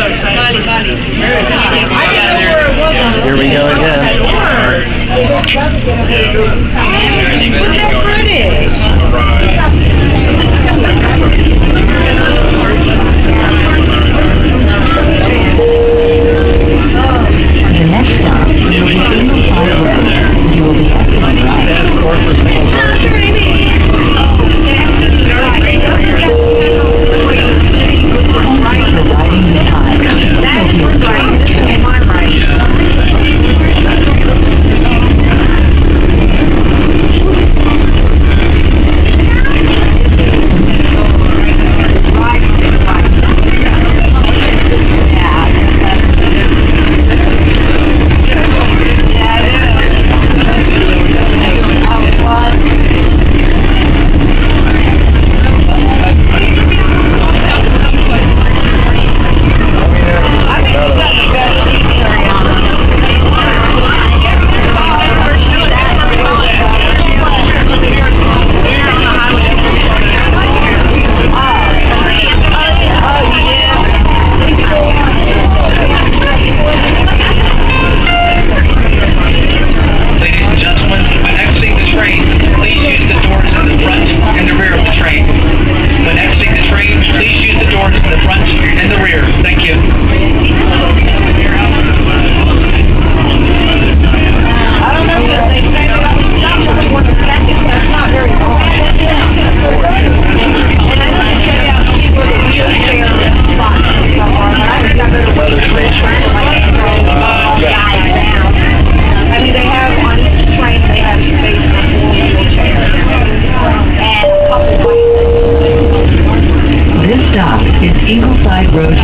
so excited. Here we go again.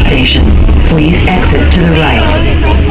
station. Please exit to the right.